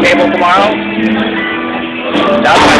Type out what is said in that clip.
Table tomorrow. That's